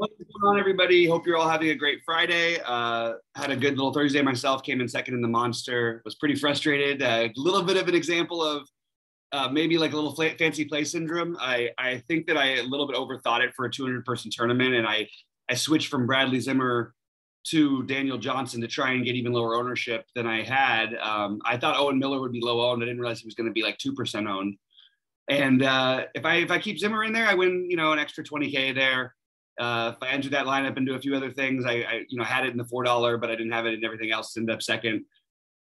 What's going on, everybody? Hope you're all having a great Friday. Uh, had a good little Thursday myself. Came in second in the Monster. Was pretty frustrated. A little bit of an example of uh, maybe like a little fancy play syndrome. I I think that I a little bit overthought it for a 200 person tournament, and I I switched from Bradley Zimmer to Daniel Johnson to try and get even lower ownership than I had. Um, I thought Owen Miller would be low owned. I didn't realize he was going to be like two percent owned. And uh, if I if I keep Zimmer in there, I win you know an extra 20k there. Uh, if I entered that lineup and do a few other things, I, I you know had it in the four dollar, but I didn't have it in everything else. Ended up second.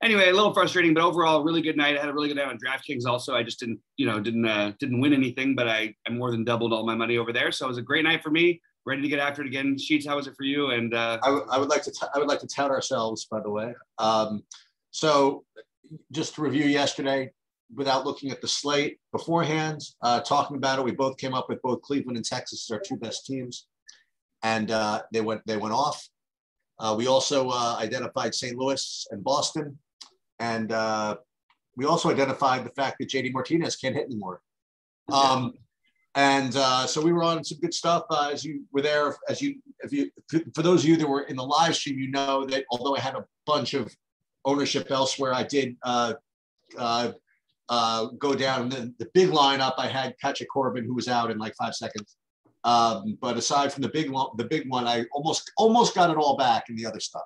Anyway, a little frustrating, but overall, really good night. I had a really good night on DraftKings. Also, I just didn't you know didn't uh, didn't win anything, but I I more than doubled all my money over there. So it was a great night for me. Ready to get after it again. Sheets, how was it for you? And uh, I, w- I would like to t- I would like to tout ourselves, by the way. Um, so just to review yesterday, without looking at the slate beforehand, uh, talking about it, we both came up with both Cleveland and Texas as our two best teams and uh, they went they went off. Uh, we also uh, identified St. Louis and Boston, and uh, we also identified the fact that JD Martinez can't hit anymore. Um, and uh, so we were on some good stuff uh, as you were there. As you, if you, for those of you that were in the live stream, you know that although I had a bunch of ownership elsewhere, I did uh, uh, uh, go down. The, the big lineup, I had Patrick Corbin, who was out in like five seconds. Um, but aside from the big one, the big one, I almost almost got it all back in the other stuff.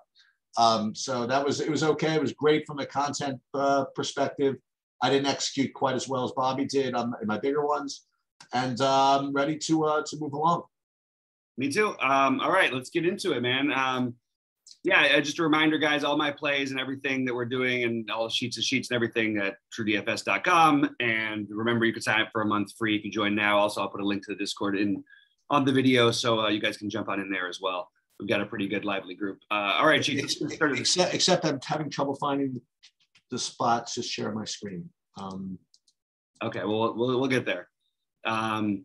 Um, so that was it was okay. It was great from a content uh, perspective. I didn't execute quite as well as Bobby did on my bigger ones, and um, ready to uh, to move along. Me too. Um, all right, let's get into it, man. Um, yeah, just a reminder, guys, all my plays and everything that we're doing and all the sheets of sheets and everything at truedfs.com. And remember, you can sign up for a month free if you join now. Also, I'll put a link to the Discord in on the video so uh, you guys can jump on in there as well. We've got a pretty good lively group. Uh, all right, Chief. Except, except I'm having trouble finding the spots to share my screen. Um, okay, well, we'll, we'll get there. Um,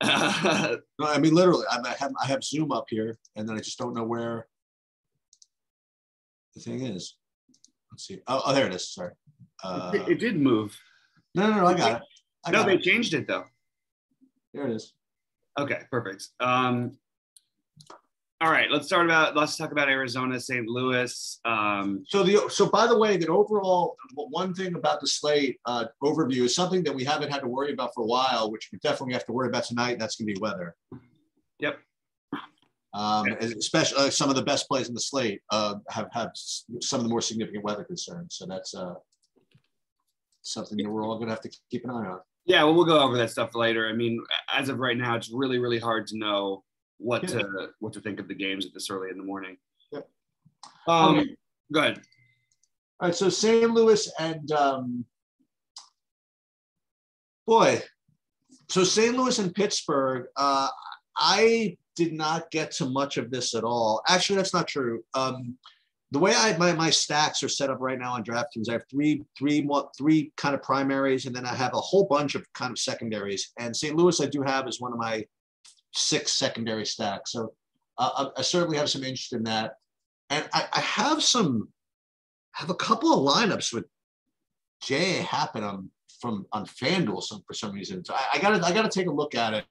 no, I mean, literally, I have, I have Zoom up here and then I just don't know where the thing is. Let's see. Oh, oh there it is. Sorry. Uh, it, it, did move. No, no, no, I got it. I no, they it. changed it though. There it is. Okay, perfect. Um, all right, let's start about let's talk about Arizona, St. Louis. Um, so the so by the way, the overall one thing about the slate uh, overview is something that we haven't had to worry about for a while, which we definitely have to worry about tonight. And that's going to be weather. Yep. Um, especially uh, some of the best plays in the slate uh, have have some of the more significant weather concerns. So that's uh, something that we're all going to have to keep an eye on. Yeah, well, we'll go over that stuff later. I mean, as of right now, it's really, really hard to know what yeah. to what to think of the games at this early in the morning. Yep. Um, okay. Go ahead. All right. So St. Louis and um, boy, so St. Louis and Pittsburgh. Uh, I did not get to much of this at all. Actually, that's not true. Um, the way I my, my stacks are set up right now on DraftKings, I have three three three kind of primaries, and then I have a whole bunch of kind of secondaries. And St. Louis, I do have as one of my six secondary stacks. So uh, I, I, certainly have some interest in that. And I, I have some, have a couple of lineups with Jay Happen on from on FanDuel some for some reason. So I, I gotta I gotta take a look at it.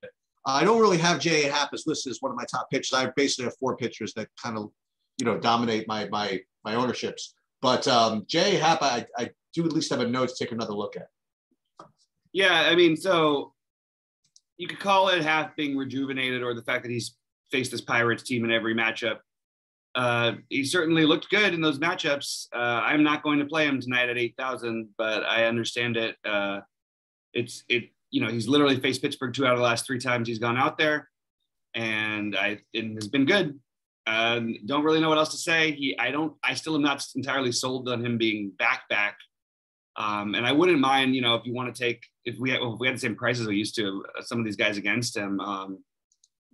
I don't really have Jay Happ as listed as one of my top pitchers. I basically have four pitchers that kind of you know dominate my my my ownerships. But um, Jay Happ, I, I do at least have a note to take another look at. Yeah, I mean, so you could call it Happ being rejuvenated, or the fact that he's faced this Pirates team in every matchup. Uh, he certainly looked good in those matchups. Uh, I'm not going to play him tonight at 8,000, but I understand it. Uh, it's it, you know, he's literally faced Pittsburgh two out of the last three times he's gone out there, and I and has been good. Um, don't really know what else to say. He, I don't, I still am not entirely sold on him being back back. Um, and I wouldn't mind, you know, if you want to take, if we had, if we had the same prices we used to, uh, some of these guys against him. Um,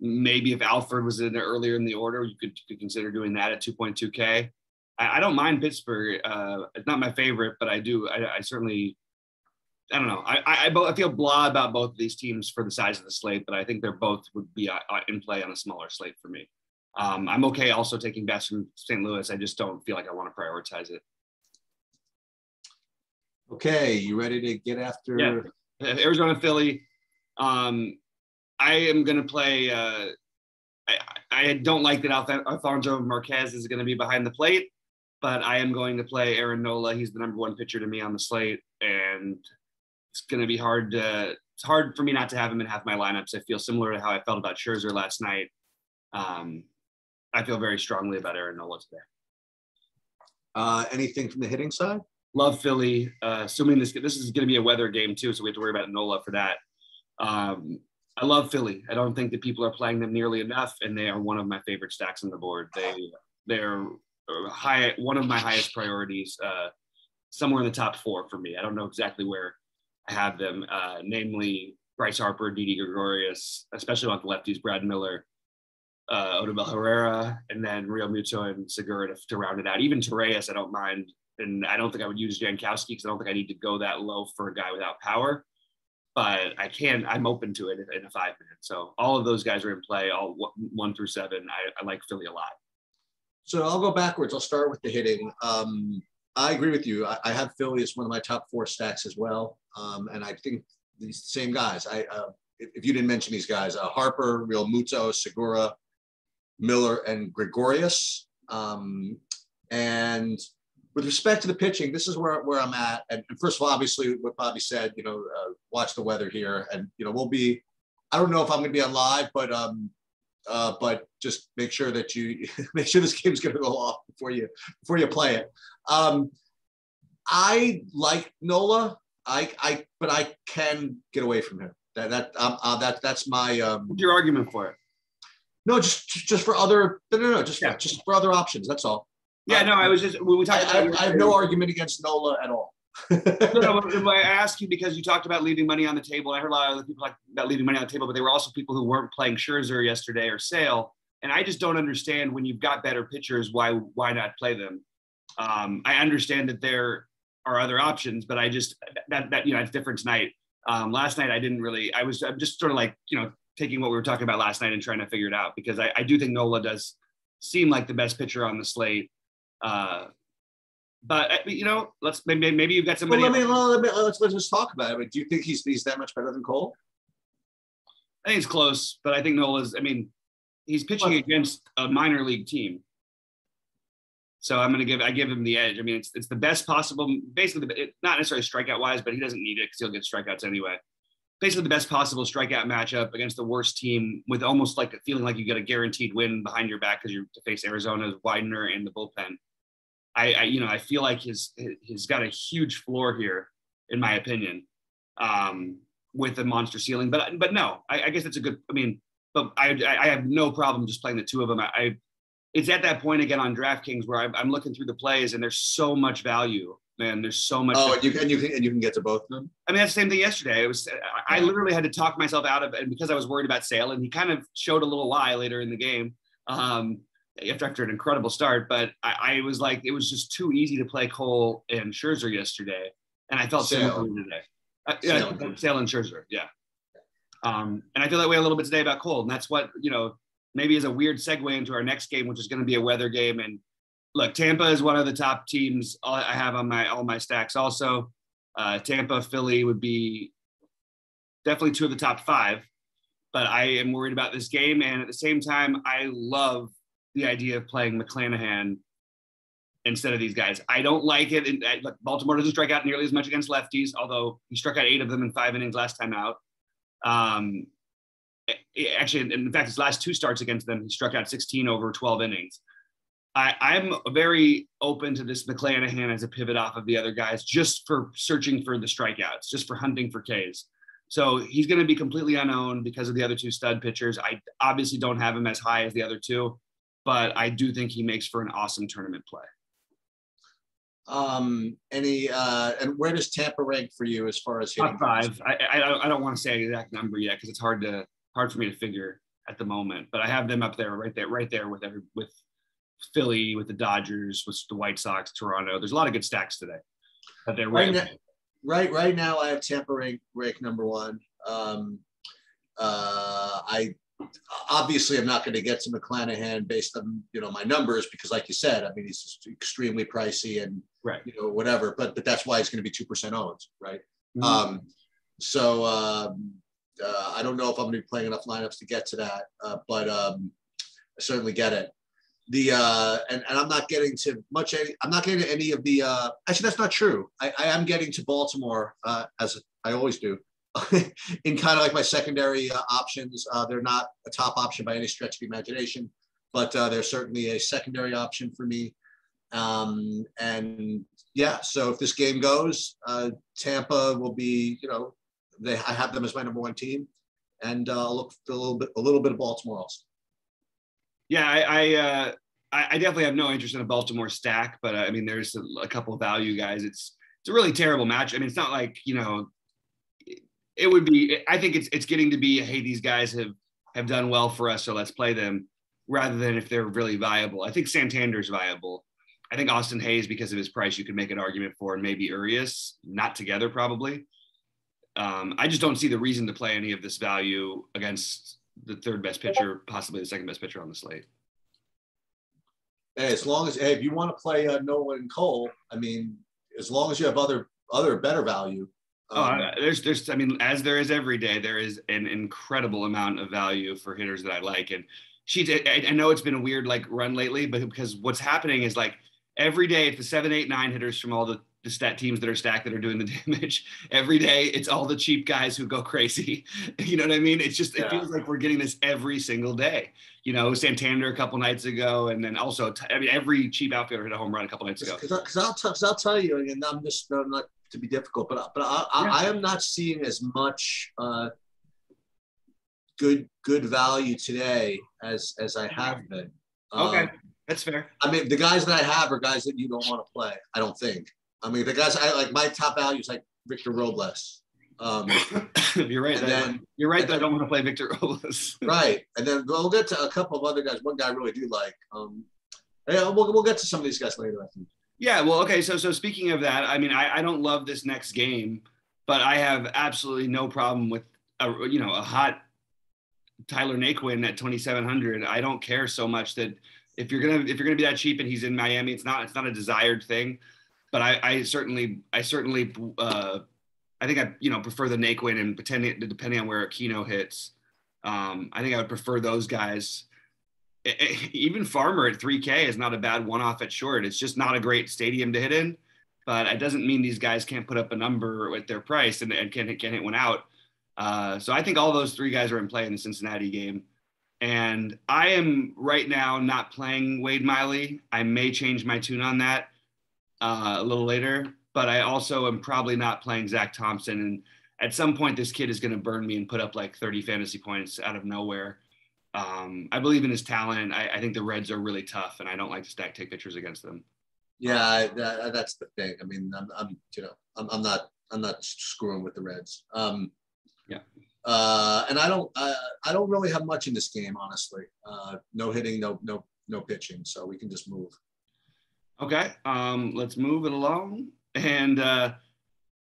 maybe if Alford was in there earlier in the order, you could, could consider doing that at 2.2k. I, I don't mind Pittsburgh. Uh, it's not my favorite, but I do. I, I certainly, I don't know. I, I, I, feel blah about both of these teams for the size of the slate, but I think they're both would be uh, in play on a smaller slate for me. Um, I'm okay also taking bets from St. Louis. I just don't feel like I want to prioritize it. Okay, you ready to get after? Yeah, Arizona, Philly. Um, I am going to play uh, I, I don't like that Alfonso Marquez is going to be behind the plate, but I am going to play Aaron Nola. He's the number one pitcher to me on the slate, and it's going to be hard to. It's hard for me not to have him in half my lineups. I feel similar to how I felt about Scherzer last night. Um, I feel very strongly about Aaron Nola today. Uh, anything from the hitting side? Love Philly. Uh, assuming this this is going to be a weather game too, so we have to worry about Nola for that. Um, I love Philly. I don't think that people are playing them nearly enough, and they are one of my favorite stacks on the board. They they're high one of my highest priorities, uh, somewhere in the top four for me. I don't know exactly where I have them, uh, namely Bryce Harper, Didi Gregorius, especially on the lefties, Brad Miller, uh, Odubel Herrera, and then Realmuto and Segura to, to round it out. Even Torreyes, I don't mind, and I don't think I would use Jankowski because I don't think I need to go that low for a guy without power but I can. I'm open to it in a five minute. So all of those guys are in play. All one through seven. I, I like Philly a lot. So I'll go backwards. I'll start with the hitting. Um, I agree with you. I, I, have Philly as one of my top four stacks as well. Um, and I think these same guys. I uh, if, if, you didn't mention these guys, uh, Harper, Realmuto, Segura, Miller, and Gregorius. Um, and with respect to the pitching, this is where, where I'm at. And, first of all, obviously, what Bobby said, you know, uh, watch the weather here. And, you know, we'll be, I don't know if I'm going to be on live, but, um, uh, but just make sure that you make sure this game's going to go off before you, before you play it. Um, I like Nola. I, I, but I can get away from him. That, that, um, uh, that, that's my, um, What's your argument for it? No, just, just for other, no, no, no, just, yeah. just for other options. That's all. Yeah, no, I was just when we talked. I, I, I have no argument against Nola at all. no, no, I asked you because you talked about leaving money on the table. I heard a lot of other people like about leaving money on the table, but there were also people who weren't playing Scherzer yesterday or Sale, and I just don't understand when you've got better pitchers, why why not play them? Um, I understand that there are other options, but I just that that you know it's different tonight. Um, last night I didn't really. I was I'm just sort of like you know taking what we were talking about last night and trying to figure it out because I, I do think Nola does seem like the best pitcher on the slate. Uh, but uh, you know, let's maybe maybe you've got somebody. Well, let me, well, let me let's let's just talk about it. But do you think he's he's that much better than Cole? I think it's close, but I think Nola's. I mean, he's pitching what? against a minor league team, so I'm going to give I give him the edge. I mean, it's it's the best possible. Basically, it, not necessarily strikeout wise, but he doesn't need it because he'll get strikeouts anyway. Basically, the best possible strikeout matchup against the worst team, with almost like a feeling like you get a guaranteed win behind your back because you're to face Arizona's Widener and the bullpen. I, I, you know I feel like his he's got a huge floor here, in my opinion, um, with a monster ceiling. But but no, I, I guess it's a good. I mean, but I I have no problem just playing the two of them. I, I it's at that point again on DraftKings where I'm, I'm looking through the plays and there's so much value. Man, there's so much. Oh, and you can you can and you can get to both of them. I mean, that's the same thing yesterday. It was I literally had to talk myself out of it because I was worried about Sale, and he kind of showed a little lie later in the game. Um, after, after an incredible start, but I, I, was like, it was just too easy to play Cole and Scherzer yesterday, and I felt similar today. Uh, yeah, Sale. Sale and Scherzer, yeah. Um, and I feel that way a little bit today about Cole, and that's what you know maybe is a weird segue into our next game, which is going to be a weather game. And look, Tampa is one of the top teams I have on my all my stacks. Also, uh, Tampa, Philly would be definitely two of the top five. But I am worried about this game, and at the same time, I love the idea of playing McClanahan instead of these guys. I don't like it. And Baltimore doesn't strike out nearly as much against lefties, although he struck out eight of them in five innings last time out. Um, actually, in fact, his last two starts against them, he struck out 16 over 12 innings. I, am very open to this McClanahan as a pivot off of the other guys, just for searching for the strikeouts, just for hunting for Ks. So he's going to be completely unowned because of the other two stud pitchers. I obviously don't have him as high as the other two but I do think he makes for an awesome tournament play. Um, any uh, and where does Tampa rank for you as far as top five? I, I I don't want to say an exact number yet because it's hard to hard for me to figure at the moment. But I have them up there, right there, right there with every with Philly, with the Dodgers, with the White Sox, Toronto. There's a lot of good stacks today. But they're right, now, right right now. I have Tampa rank rank number one. Um, uh, I obviously I'm not going to get to McClanahan based on you know my numbers because like you said I mean he's extremely pricey and right you know whatever but but that's why he's going to be two percent owned right mm-hmm. um, so um, uh, I don't know if I'm going to be playing enough lineups to get to that uh, but um, I certainly get it. The uh, and, and I'm not getting to much. Any, I'm not getting to any of the. Uh, actually, that's not true. I, I am getting to Baltimore uh, as I always do. in kind of like my secondary uh, options, uh, they're not a top option by any stretch of the imagination, but uh, they're certainly a secondary option for me. Um, and yeah, so if this game goes, uh, Tampa will be, you know, they I have them as my number one team, and uh, look for a little bit a little bit of Baltimore also. Yeah, I I, uh, I, definitely have no interest in a Baltimore stack, but uh, I mean, there's a, a couple value guys. It's it's a really terrible match. I mean, it's not like you know, it would be. I think it's it's getting to be, hey, these guys have have done well for us, so let's play them, rather than if they're really viable. I think Santander's viable. I think Austin Hays, because of his price, you could make an argument for, and maybe Urias, not together probably. Um, I just don't see the reason to play any of this value against the third best pitcher, possibly the second best pitcher on the slate. Hey, as long as hey, if you want to play uh, Nolan Cole, I mean, as long as you have other other better value. Oh, um, oh, there's there's I mean, as there is every day, there is an incredible amount of value for hitters that I like. And she's I, I know it's been a weird like run lately, but because what's happening is like every day it's the seven, eight, nine hitters from all the the stat teams that are stacked that are doing the damage every day. It's all the cheap guys who go crazy. You know what I mean? It's just yeah. it feels like we're getting this every single day. You know, Santander a couple nights ago, and then also I mean every cheap outfielder hit a home run a couple nights ago. Because I'll, t- I'll tell you, and I'm just I'm not to be difficult, but but I, I, yeah. I am not seeing as much uh, good good value today as as I have been. Okay. Um, that's fair. I mean, the guys that I have are guys that you don't want to play. I don't think. I mean, the guys I like my top value is like Victor Robles. Um, you're right. Then you're right. That I don't want to play Victor Robles. right, and then we'll get to a couple of other guys. One guy I really do like. Um, yeah, we'll, we'll get to some of these guys later. I think. Yeah. Well. Okay. So so speaking of that, I mean, I, I don't love this next game, but I have absolutely no problem with a you know a hot Tyler Naquin at 2,700. I don't care so much that if you're gonna if you're gonna be that cheap and he's in Miami, it's not it's not a desired thing but I, I certainly, I certainly, uh, I think I, you know, prefer the Naquin and depending, depending on where Aquino hits. Um, I think I would prefer those guys. It, it, even Farmer at 3K is not a bad one-off at short. It's just not a great stadium to hit in, but it doesn't mean these guys can't put up a number at their price and, and can, can hit one out. Uh, so I think all those three guys are in play in the Cincinnati game. And I am right now not playing Wade Miley. I may change my tune on that uh, a little later, but I also am probably not playing Zach Thompson. And at some point, this kid is going to burn me and put up like 30 fantasy points out of nowhere. Um, I believe in his talent. I, I, think the Reds are really tough, and I don't like to stack take pictures against them. Yeah, that, that's the thing. I mean, I'm, I'm you know, I'm, I'm, not, I'm not screwing with the Reds. Um, yeah. Uh, and I don't, I, I don't really have much in this game, honestly. Uh, no hitting, no, no, no pitching, so we can just move. Okay, um, let's move it along. And uh,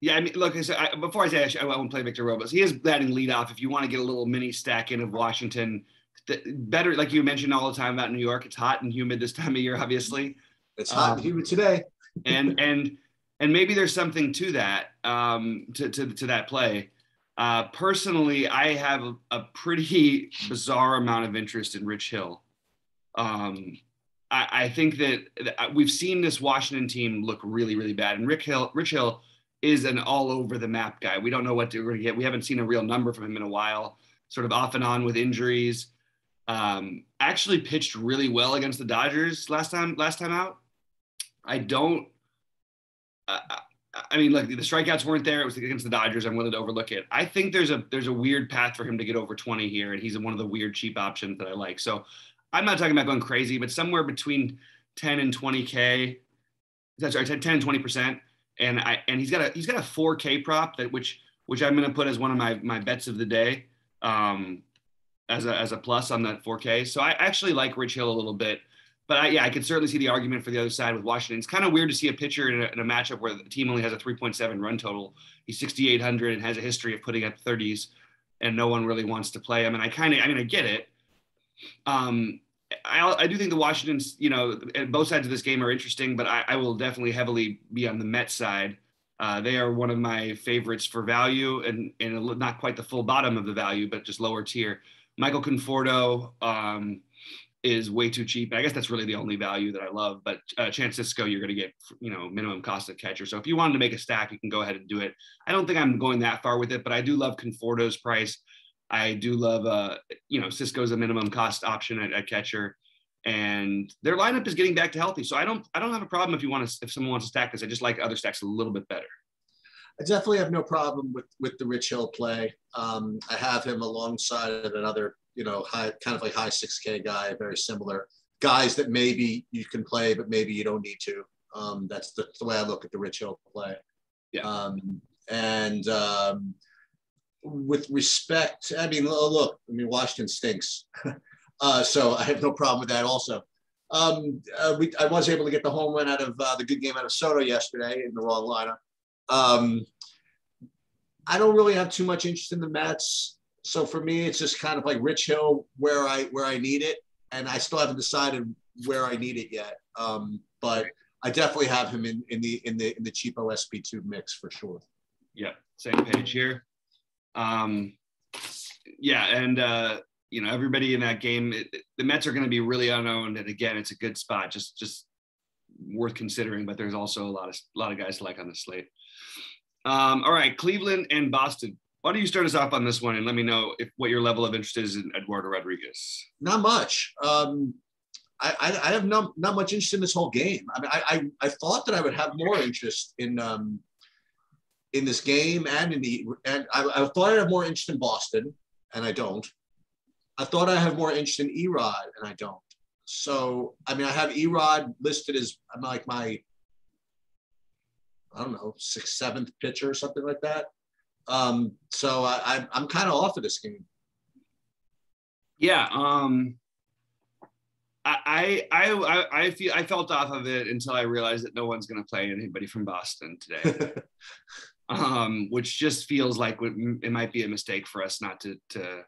yeah, I mean, look, I said, I, before I say I, I won't play Victor Robles, he is batting leadoff. If you want to get a little mini stack in of Washington, the, better, like you mentioned all the time about New York, it's hot and humid this time of year, obviously. It's hot um, and humid today. and and and maybe there's something to that, um, to, to, to that play. Uh, personally, I have a, a, pretty bizarre amount of interest in Rich Hill. Um, I, I think that, that we've seen this Washington team look really, really bad. And Rick Hill, Rich Hill is an all over the map guy. We don't know what to get. We haven't seen a real number from him in a while, sort of off and on with injuries. Um, actually pitched really well against the Dodgers last time, last time out. I don't, uh, I mean, look, the strikeouts weren't there. It was against the Dodgers. I'm willing to overlook it. I think there's a there's a weird path for him to get over 20 here, and he's one of the weird cheap options that I like. So I'm not talking about going crazy, but somewhere between 10 and 20k. That's right, 10 and 20 percent. And I and he's got a he's got a 4K prop that which which I'm going to put as one of my my bets of the day, um, as a as a plus on that 4K. So I actually like Rich Hill a little bit. But I, yeah, I can certainly see the argument for the other side with Washington. It's kind of weird to see a pitcher in a, in a matchup where the team only has a 3.7 run total. He's 6,800 and has a history of putting up 30s, and no one really wants to play him. And I kind of, I mean, I get it. Um, I, I, do think the Washington's, you know, both sides of this game are interesting, but I, I will definitely heavily be on the Mets side. Uh, they are one of my favorites for value and, and not quite the full bottom of the value, but just lower tier. Michael Conforto, um, is way too cheap. I guess that's really the only value that I love. But uh, Chance Sisco, you're going to get you know minimum cost of catcher. So if you wanted to make a stack, you can go ahead and do it. I don't think I'm going that far with it, but I do love Conforto's price. I do love uh you know Sisco's a minimum cost option at, at catcher, and their lineup is getting back to healthy. So I don't I don't have a problem if you want to if someone wants to stack this. I just like other stacks a little bit better. I definitely have no problem with with the Rich Hill play. Um, I have him alongside of another, you know, high kind of like high 6K guy, very similar guys that maybe you can play, but maybe you don't need to. Um, that's the, the, way I look at the Rich Hill play. Yeah. Um, and um, with respect, I mean, look, I mean, Washington stinks. uh, so I have no problem with that also. Um, uh, we, I was able to get the home run out of uh, the good game out of Soto yesterday in the wrong lineup. Um, I don't really have too much interest in the Mets. So for me, it's just kind of like Rich Hill where I where I need it, and I still haven't decided where I need it yet. Um, but I definitely have him in, in the in the in the cheapo SP two mix for sure. Yeah, same page here. Um, yeah, and uh, you know everybody in that game, it, the Mets are going to be really unowned, and again, it's a good spot, just just worth considering. But there's also a lot of a lot of guys to like on the slate. Um, all right, Cleveland and Boston. Why don't you start us off on this one and let me know if what your level of interest is in Eduardo Rodriguez? Not much. Um, I, I, I, have not, not much interest in this whole game. I mean, I, I, I thought that I would have more interest in um, in this game and in the and I, I thought I'd have more interest in Boston, and I don't. I thought I have more interest in Erod, and I don't. So I mean, I have Erod listed as I'm like my I don't know, sixth, seventh pitcher or something like that. Um, so I, I, am kind of off of this game. Yeah. Um, I, I, I, I feel I felt off of it until I realized that no one's going to play anybody from Boston today, um, which just feels like it might be a mistake for us not to to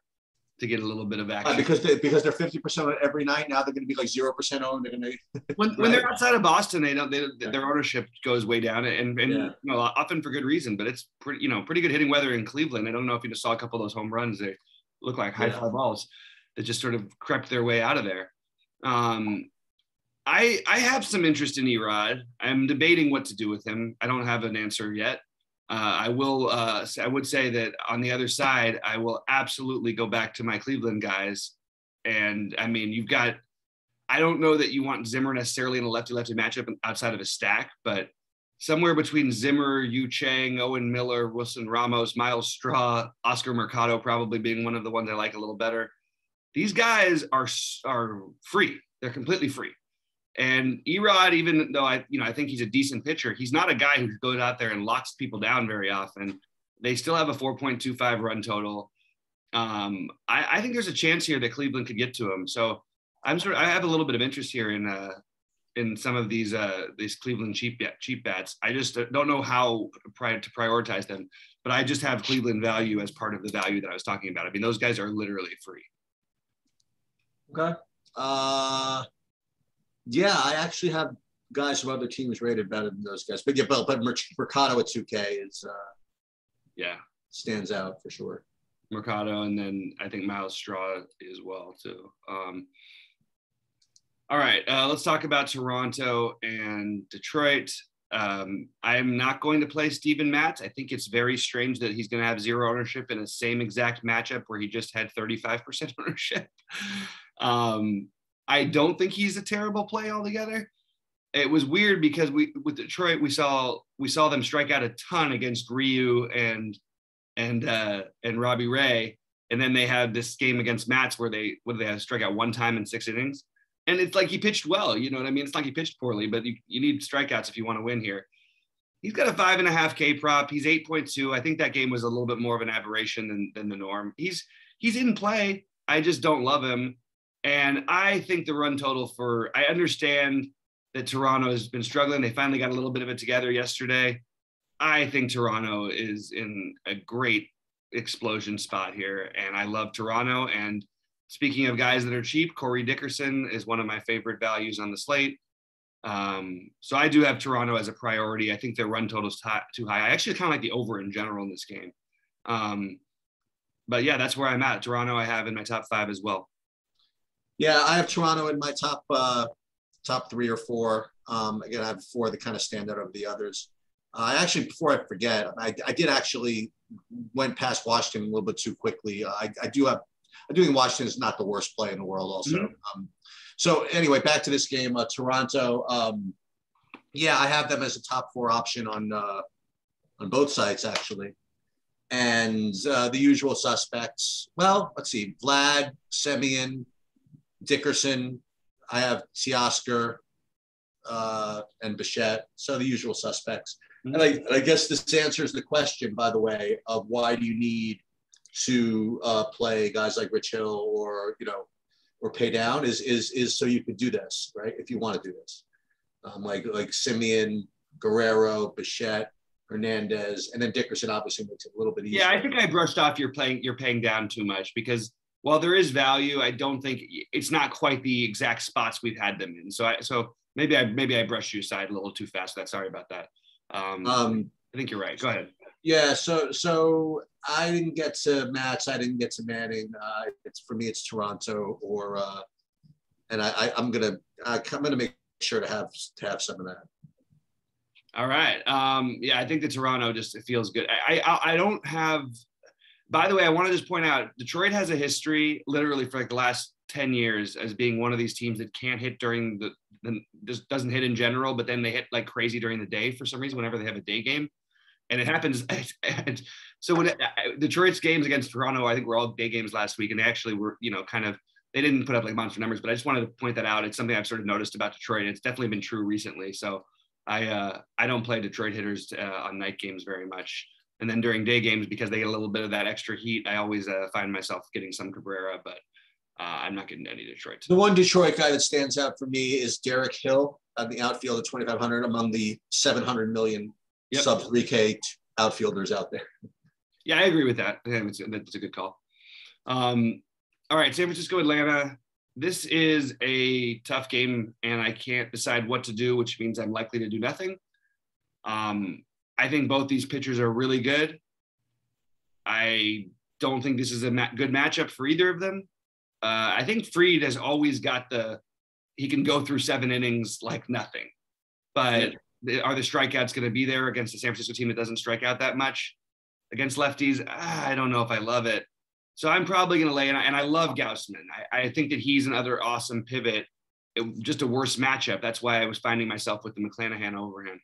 to get a little bit of action. Uh, because they, because they're fifty percent every night now. They're going to be like zero percent owned. They're going to when, right? when they're outside of Boston, they don't they, their ownership goes way down, and and yeah. you know, often for good reason. But it's pretty you know pretty good hitting weather in Cleveland. I don't know if you just saw a couple of those home runs. They look like high yeah. fly balls that just sort of crept their way out of there. Um, I I have some interest in Erod. I'm debating what to do with him. I don't have an answer yet. Uh, I will. Uh, I would say that on the other side, I will absolutely go back to my Cleveland guys. And I mean, you've got. I don't know that you want Zimmer necessarily in a lefty-lefty matchup outside of a stack, but somewhere between Zimmer, Yu Chang, Owen Miller, Wilson Ramos, Myles Straw, Oscar Mercado, probably being one of the ones I like a little better. These guys are are free. They're completely free. And Erod, even though I, you know, I think he's a decent pitcher, he's not a guy who goes out there and locks people down very often. They still have a 4.25 run total. Um, I, I, think there's a chance here that Cleveland could get to him. So I'm sort of, I have a little bit of interest here in uh, in some of these uh, these Cleveland cheap cheap bats. I just don't know how to prioritize them, but I just have Cleveland value as part of the value that I was talking about. I mean, those guys are literally free. Okay. Uh, yeah, I actually have guys from other teams rated better than those guys. But yeah, but, but Mercado at 2K is uh, yeah stands out for sure. Mercado, and then I think Myles Straw as well too. Um, all right, uh, let's talk about Toronto and Detroit. Um, I'm not going to play Steven Matz. I think it's very strange that he's going to have zero ownership in the same exact matchup where he just had 35% ownership. um, I don't think he's a terrible play altogether. It was weird because we with Detroit we saw we saw them strike out a ton against Ryu and and uh, and Robbie Ray, and then they had this game against Matz where they what they have strike out one time in six innings, and it's like he pitched well. You know what I mean? It's like he pitched poorly, but you, you need strikeouts if you want to win here. He's got a five and a half K prop. He's eight point two. I think that game was a little bit more of an aberration than than the norm. He's he's in play. I just don't love him. And I think the run total for, I understand that Toronto has been struggling. They finally got a little bit of it together yesterday. I think Toronto is in a great explosion spot here. And I love Toronto. And speaking of guys that are cheap, Corey Dickerson is one of my favorite values on the slate. Um, so I do have Toronto as a priority. I think their run total is too high. I actually kind of like the over in general in this game. Um, but yeah, that's where I'm at. Toronto, I have in my top five as well. Yeah, I have Toronto in my top uh, top three or four. Um, again, I have four that kind of stand out over the others. Uh, I actually, before I forget, I, I did actually went past Washington a little bit too quickly. Uh, I, I do have, I do think Washington is not the worst play in the world. Also, mm-hmm. um, so anyway, back to this game, uh, Toronto. Um, yeah, I have them as a top four option on uh, on both sides actually, and uh, the usual suspects. Well, let's see, Vlad, Semien, Dickerson. I have Teoscar uh, and Bichette. So the usual suspects. And I, I, guess this answers the question, by the way, of why do you need to uh, play guys like Rich Hill or you know or pay down is is is so you could do this right if you want to do this um, like like Semien, Guerrero, Bichette, Hernandez, and then Dickerson obviously makes it a little bit easier. Yeah, I think I brushed off you're playing you're paying down too much because while there is value, I don't think it's not quite the exact spots we've had them in. So I so maybe I maybe I brushed you aside a little too fast. That sorry about that. Um, um, I think you're right. Go ahead. Yeah. So so I didn't get to Matz. I didn't get to Manning. Uh, it's for me. It's Toronto or uh, and I, I am gonna I'm gonna make sure to have to have some of that. All right. Um, yeah, I think the Toronto just it feels good. I, I I don't have. By the way, I want to just point out Detroit has a history, literally for like the last ten years, as being one of these teams that can't hit during the, the just doesn't hit in general, but then they hit like crazy during the day for some reason whenever they have a day game, and it happens. so when it, Detroit's games against Toronto, I think were all day games last week, and they actually were you know kind of they didn't put up like monster numbers, but I just wanted to point that out. It's something I've sort of noticed about Detroit. and It's definitely been true recently. So I uh, I don't play Detroit hitters uh, on night games very much. And then during day games, because they get a little bit of that extra heat, I always uh, find myself getting some Cabrera, but uh, I'm not getting any Detroit. The one Detroit guy that stands out for me is Derek Hill on the outfield at 2,500 among the 700 million yep. sub 3K outfielders out there. Yeah, I agree with that. It's, that's a good call. Um, all right, San Francisco, Atlanta. This is a tough game, and I can't decide what to do, which means I'm likely to do nothing. Um, I think both these pitchers are really good. I don't think this is a ma- good matchup for either of them. Uh, I think Fried has always got the he can go through seven innings like nothing, but are the strikeouts going to be there against the San Francisco team that doesn't strike out that much against lefties? I don't know if I love it. So I'm probably going to lay, and I, and I love Gausman. I, I, think that he's another awesome pivot. It, just a worse matchup. That's why I was finding myself with the McClanahan over him.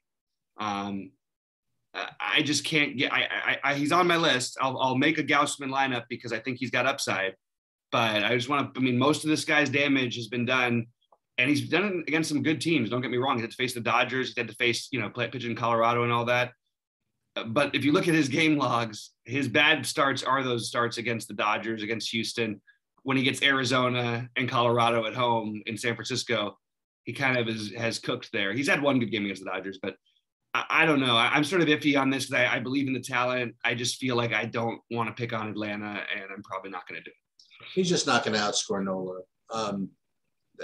Um, I just can't get. I, I, he's on my list. I'll, I'll make a Gausman lineup because I think he's got upside. But I just want to. I mean, most of this guy's damage has been done, and he's done it against some good teams. Don't get me wrong. He had to face the Dodgers. He had to face you know play pitch in Colorado and all that but if you look at his game logs, his bad starts are those starts against the Dodgers, against Houston. When he gets Arizona and Colorado at home in San Francisco, he kind of is, has cooked there. He's had one good game against the Dodgers, but I, I don't know. I, am sort of iffy on this I, I, believe in the talent. I just feel like I don't want to pick on Atlanta, and I'm probably not going to do it. He's just not going to outscore Nola. Um,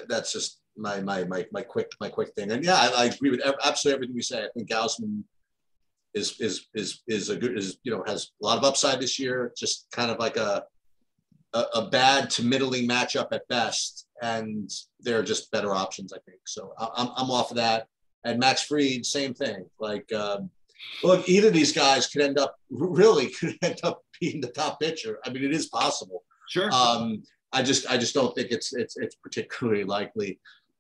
that's just my my my my quick my quick thing. And yeah, I, I agree with absolutely everything you say. I think Gausman is is is is a good is you know has a lot of upside this year. Just kind of like a a, a bad to middling matchup at best, and there are just better options, I think. So I'm I'm off of that. And Max Fried, same thing. Like, um, look, either of these guys could end up really could end up being the top pitcher. I mean, it is possible. Sure. Um, I just I just don't think it's it's it's particularly likely.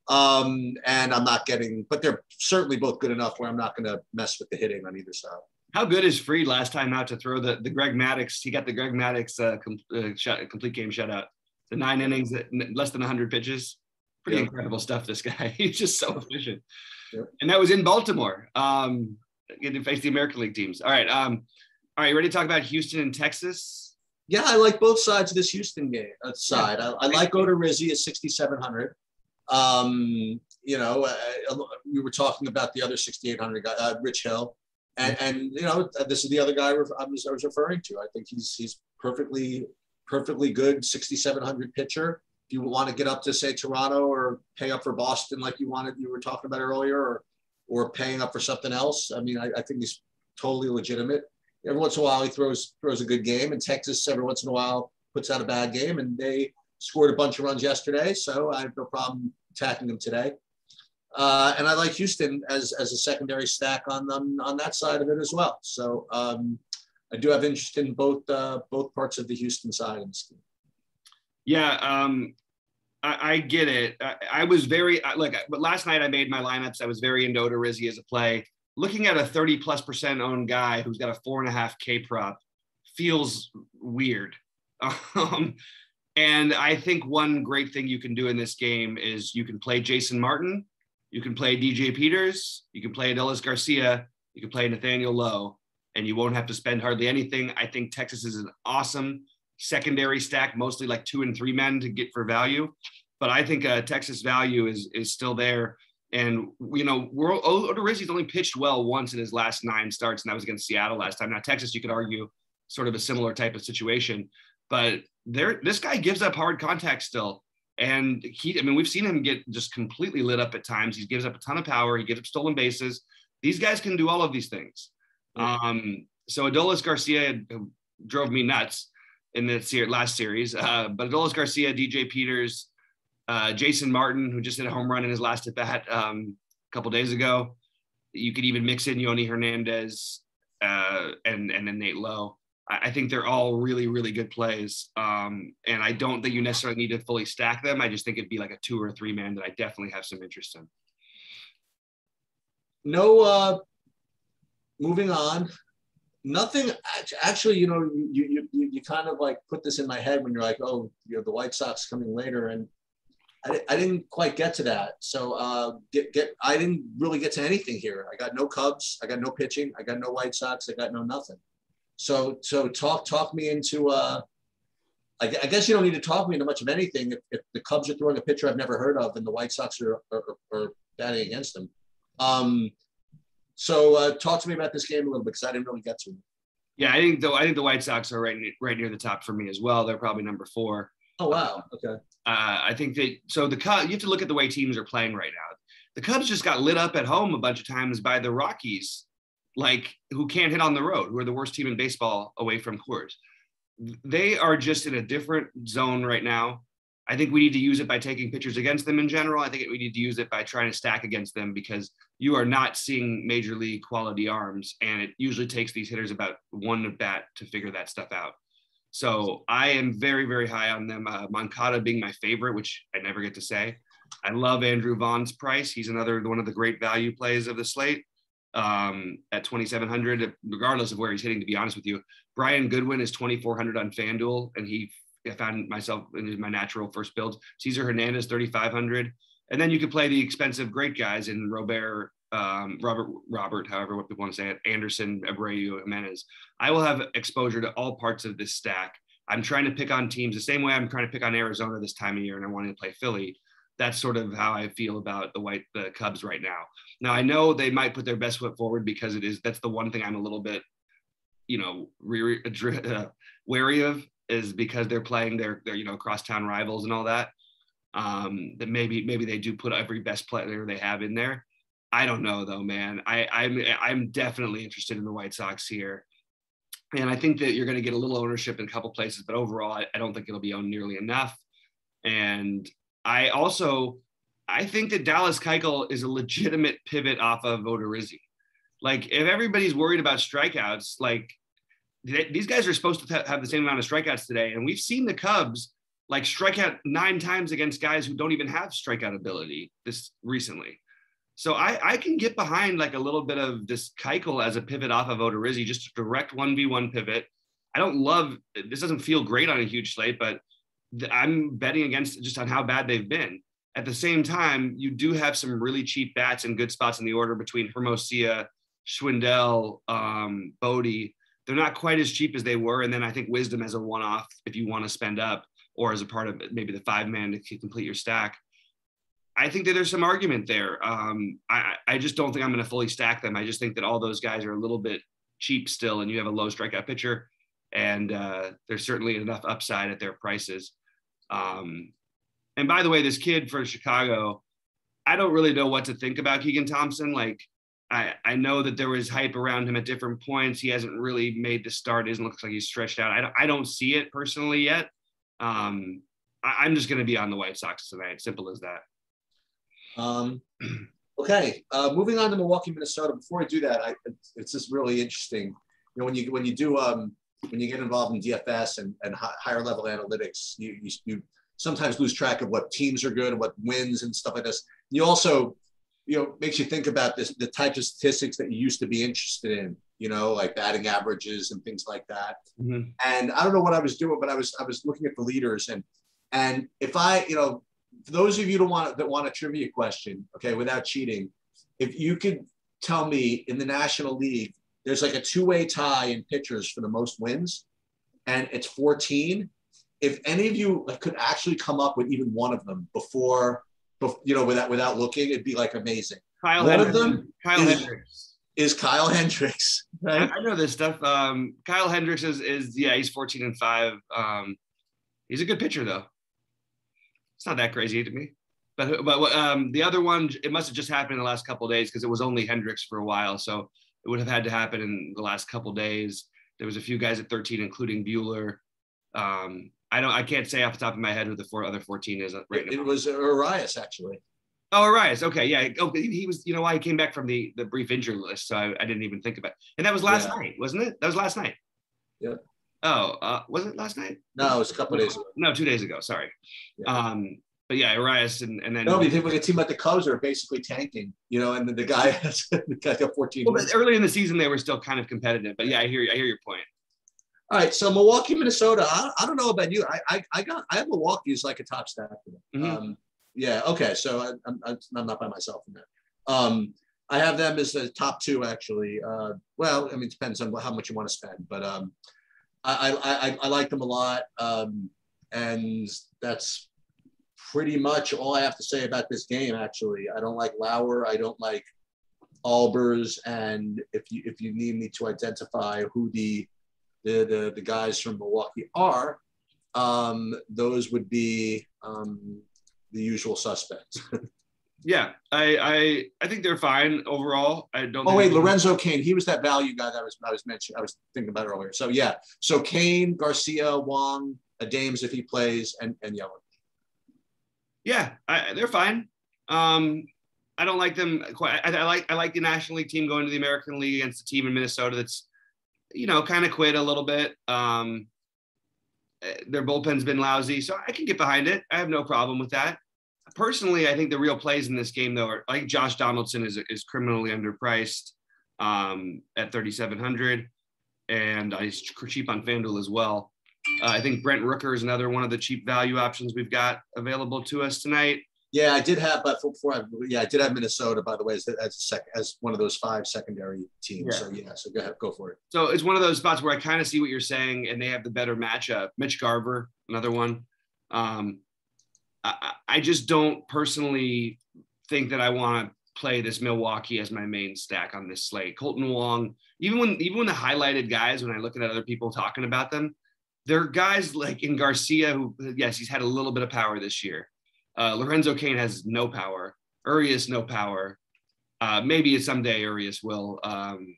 Um, and I'm not getting, but they're certainly both good enough where I'm not going to mess with the hitting on either side. How good is Fried last time out to throw the, the Greg Maddux? He got the Greg Maddux uh, com, uh, shut, complete game shutout. The nine innings, less than 100 pitches. Pretty yeah. incredible stuff, this guy. He's just so efficient. Yeah. And that was in Baltimore. Um, getting to face the American League teams. All right. Um, all right, you ready to talk about Houston and Texas? Yeah, I like both sides of this Houston game uh, side. I, I like Odorizzi at 6,700. Um, you know, uh, we were talking about the other 6,800 guy, uh, Rich Hill. And, and, you know, this is the other guy I was, I was referring to. I think he's, he's perfectly, perfectly good 6,700 pitcher. You want to get up to say Toronto or pay up for Boston, like you wanted, you were talking about earlier, or, or paying up for something else. I mean, I, I think he's totally legitimate. Every once in a while, he throws throws a good game, and Texas every once in a while puts out a bad game, and they scored a bunch of runs yesterday, so I have no problem attacking him today. Uh, and I like Houston as, as a secondary stack on them on that side of it as well. So um, I do have interest in both uh, both parts of the Houston side the scheme. Yeah, um, I, get it. I, I, was very like, but last night I made my lineups. I was very into Odorizzi as a play. Looking at a 30 plus percent owned guy who's got a four and a half K prop feels weird. Um, and I think one great thing you can do in this game is you can play Jason Martin, you can play DJ Peters, you can play Adolis Garcia, you can play Nathaniel Lowe, and you won't have to spend hardly anything. I think Texas is an awesome secondary stack, mostly like two and three men to get for value. But I think uh, Texas value is is still there. And you know, Odorizzi's only pitched well once in his last nine starts, and that was against Seattle last time. Now Texas, you could argue, sort of a similar type of situation, but there, this guy gives up hard contact still. And he, I mean, we've seen him get just completely lit up at times. He gives up a ton of power. He gives up stolen bases. These guys can do all of these things. Um, so Adolis Garcia drove me nuts in the last series. Uh, but Adolis Garcia, DJ Peters, uh, Jason Martin, who just hit a home run in his last at bat um, a couple days ago. You could even mix in Yonny Hernandez uh, and and then Nate Lowe. I, I think they're all really really good plays, um, and I don't think you necessarily need to fully stack them. I just think it'd be like a two or three man that I definitely have some interest in. No, uh, moving on nothing actually you know you, you you kind of like put this in my head when you're like oh you know the white sox coming later and i, I didn't quite get to that. So uh get, get i didn't really get to anything here. I got no cubs i got no pitching i got no white sox i got no nothing. So so talk talk me into uh I, I guess you don't need to talk me into much of anything if, if, the Cubs are throwing a pitcher I've never heard of and the White Sox are, are, are batting against them. Um, so uh, talk to me about this game a little bit because I didn't really get to it. Yeah, I think though I think the White Sox are right right near the top for me as well. They're probably number four. Oh wow, okay. Uh, I think that so the Cubs. You have to look at the way teams are playing right now. The Cubs just got lit up at home a bunch of times by the Rockies, like who can't hit on the road, who are the worst team in baseball away from Coors. They are just in a different zone right now. I think we need to use it by taking pitchers against them in general. I think we need to use it by trying to stack against them because you are not seeing major league quality arms, and it usually takes these hitters about one at bat to figure that stuff out. So I am very, very high on them. Uh, Moncada being my favorite, which I never get to say. I love Andrew Vaughn's price. He's another one of the great value plays of the slate um, at 2,700, regardless of where he's hitting. To be honest with you, Brian Goodwin is 2,400 on FanDuel, and he I found myself in my natural first build. Cesar Hernandez, 3,500. And then you could play the expensive great guys in Robert, um, Robert, Robert, however what people want to say it, Anderson, Abreu, Jimenez. I will have exposure to all parts of this stack. I'm trying to pick on teams the same way I'm trying to pick on Arizona this time of year, and I wanted to play Philly. That's sort of how I feel about the white the Cubs right now. Now I know they might put their best foot forward because it is that's the one thing I'm a little bit, you know, re- uh, wary of is because they're playing their, their you know crosstown rivals and all that. Um, that maybe maybe they do put every best player they have in there. I don't know though, man. I, I'm I'm definitely interested in the White Sox here, and I think that you're going to get a little ownership in a couple places, but overall, I, I don't think it'll be owned nearly enough. And I also I think that Dallas Keuchel is a legitimate pivot off of Odorizzi. Like if everybody's worried about strikeouts, like these guys are supposed to have the same amount of strikeouts today, and we've seen the Cubs like strike out nine times against guys who don't even have strikeout ability this recently. So I, I can get behind like a little bit of this Keuchel as a pivot off of Odorizzi, just a direct 1v1 pivot. I don't love this doesn't feel great on a huge slate, but I'm betting against just on how bad they've been. At the same time, you do have some really cheap bats and good spots in the order between Hermosillo, Schwindel, um, Bote they're not quite as cheap as they were. And then I think wisdom as a one off, if you want to spend up or as a part of maybe the five man to complete your stack. I think that there's some argument there. Um, I, I just don't think I'm going to fully stack them. I just think that all those guys are a little bit cheap still, and you have a low strikeout pitcher, and uh, there's certainly enough upside at their prices. Um, and by the way, this kid for Chicago, I don't really know what to think about Keegan Thompson. Like, I, I know that there was hype around him at different points. He hasn't really made the start. It looks like he's stretched out. I don't, I don't see it personally yet. Um, I, am just going to be on the White Sox tonight. Simple as that. Um, okay, uh, moving on to Milwaukee, Minnesota. Before I do that, I, it's just really interesting. You know, when you when you do um, when you get involved in DFS and, and higher level analytics, you, you, you sometimes lose track of what teams are good and what wins and stuff like this. You also, you know, makes you think about this the types of statistics that you used to be interested in. You know, like batting averages and things like that. Mm-hmm. And I don't know what I was doing, but I was I was looking at the leaders and and if I, you know, for those of you that want that want a trivia question, okay, without cheating, if you could tell me in the National League, there's like a two-way tie in pitchers for the most wins, and it's 14. If any of you could actually come up with even one of them before, you know, without without looking, it'd be like amazing. Kyle one Hendricks. of them Kyle is, Hendricks. is Kyle Hendricks. Right? I, I know this stuff. Um, Kyle Hendricks is is yeah, he's 14 and five. Um, he's a good pitcher though. It's not that crazy to me. But but um, the other one, it must have just happened in the last couple days because it was only Hendricks for a while, so it would have had to happen in the last couple days. There was a few guys at 13, including Buehler. Um, I don't, I can't say off the top of my head who the four other 14 is right now. It was Urias actually. Oh, Urias. Okay, yeah. Oh, he was. You know why he came back from the the brief injury list, so I, I didn't even think about. It. And that was last yeah. night, wasn't it? That was last night. Yeah. Oh, uh, was it last night? No, it was a couple days ago. No, two days ago. Sorry. Yeah. Um, but yeah, Urias and, and then no, you think with a team like the Cubs are basically tanking, you know, and the, the guy has the guy got 14. Well, but early in the season they were still kind of competitive, but yeah, I hear I hear your point. All right, so Milwaukee, Minnesota. I, I don't know about you. I, I, I got I have Milwaukee as like a top stack. Mm-hmm. Um, yeah, okay, so I, am I'm, I'm not by myself in that. Um, I have them as the top two actually. Uh, well, I mean, it depends on how much you want to spend, but um, I, I, I, like them a lot. Um, and that's pretty much all I have to say about this game, actually. I don't like Lauer. I don't like Albers. And if you, if you need me to identify who the, the, the, the guys from Milwaukee are, um, those would be um, the usual suspects. Yeah, I, I I think they're fine overall. I don't. Oh wait, Lorenzo Cain. He was that value guy that I was I was mentioning. I was thinking about earlier. So yeah, so Cain, Garcia, Wong, Adames if he plays, and and Yelich. Yeah, I, they're fine. Um, I don't like them quite. I, I, like I like the National League team going to the American League against a team in Minnesota that's, you know, kind of quit a little bit. Um, eh, their bullpen's been lousy, so I can get behind it. I have no problem with that personally, I think the real plays in this game, though, are like Josh Donaldson is, is criminally underpriced um, at 3,700, and he's cheap on FanDuel as well. Uh, I think Brent Rooker is another one of the cheap value options we've got available to us tonight. Yeah, I did have, but before I, yeah, I did have Minnesota, by the way, as, as, sec, as one of those five secondary teams. Yeah. So yeah, so go ahead, go for it. So it's one of those spots where I kind of see what you're saying, and they have the better matchup. Mitch Garver, another one. Um, I, I just don't personally think that I want to play this Milwaukee as my main stack on this slate. Kolten Wong, even when even when the highlighted guys, when I look at other people talking about them, they're guys like in Garcia, who yes, he's had a little bit of power this year. Uh, Lorenzo Cain has no power. Urias no power. Uh, maybe someday Urias will. Um,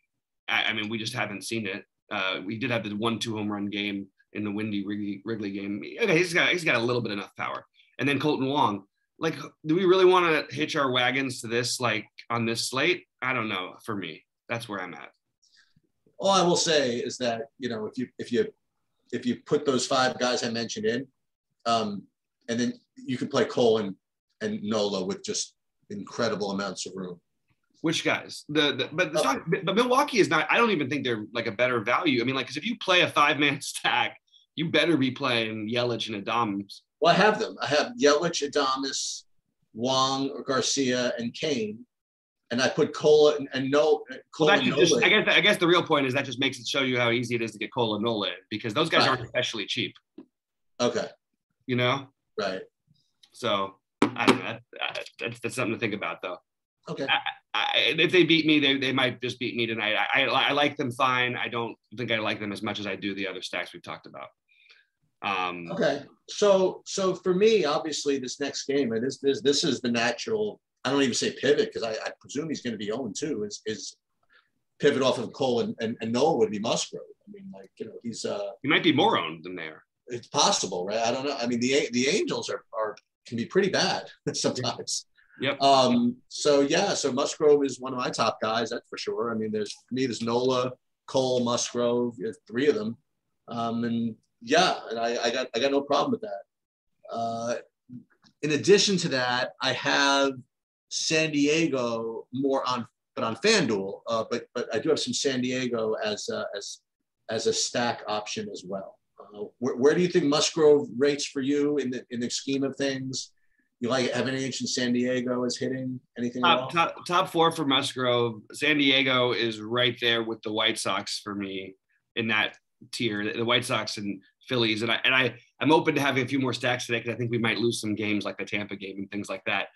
I, I, mean, we just haven't seen it. Uh, we did have the one-two home run game in the windy Wrigley, Wrigley game. Okay, he's got he's got a little bit enough power and then Kolten Wong. Like, do we really want to hitch our wagons to this, like on this slate? I don't know. For me, that's where I'm at. All I will say is that you know if you if you if you put those five guys I mentioned in, um, and then you can play Cole and, and Nola with just incredible amounts of room. Which guys? The, the but the, uh, but Milwaukee is not. I don't even think they're like a better value. I mean, like, because if you play a five man stack, you better be playing Yelich and Adames well, I have them. I have Yelich, Adames, Wong, Garcia, and Cain, And I put Cole and, and no Cola well, and just, I guess I guess the real point is that just makes it show you how easy it is to get Cole and Nola because those guys right. aren't especially cheap. Okay. You know. Right. So I don't know. That's, that's something to think about, though. Okay. I, I, if they beat me, they, they might just beat me tonight. I, I, I like them fine. I don't think I like them as much as I do the other stacks we've talked about. Um, okay, so so for me, obviously, this next game, and this this this is the natural. I don't even say pivot because I, I, presume he's going to be 0 2. Is is pivot off of Cole and, and, and Nola would be Musgrove. I mean, like you know, he's uh he might be more owned than there. It's possible, right? I don't know. I mean, the the Angels are are can be pretty bad sometimes. Yep. Um, so yeah, so Musgrove is one of my top guys, that's for sure. I mean, there's for me, there's Nola, Cole, Musgrove, three of them. Um, and yeah, and I, I got I got no problem with that. Uh, in addition to that, I have San Diego more on but on FanDuel, uh, but but I do have some San Diego as uh, as as a stack option as well. Where, where, do you think Musgrove rates for you in the in the scheme of things? You like have any in San Diego is hitting anything? Top, top, top four for Musgrove. San Diego is right there with the White Sox for me in that tier. The White Sox and Phillies, and I and I I'm open to having a few more stacks today because I think we might lose some games like the Tampa game and things like that.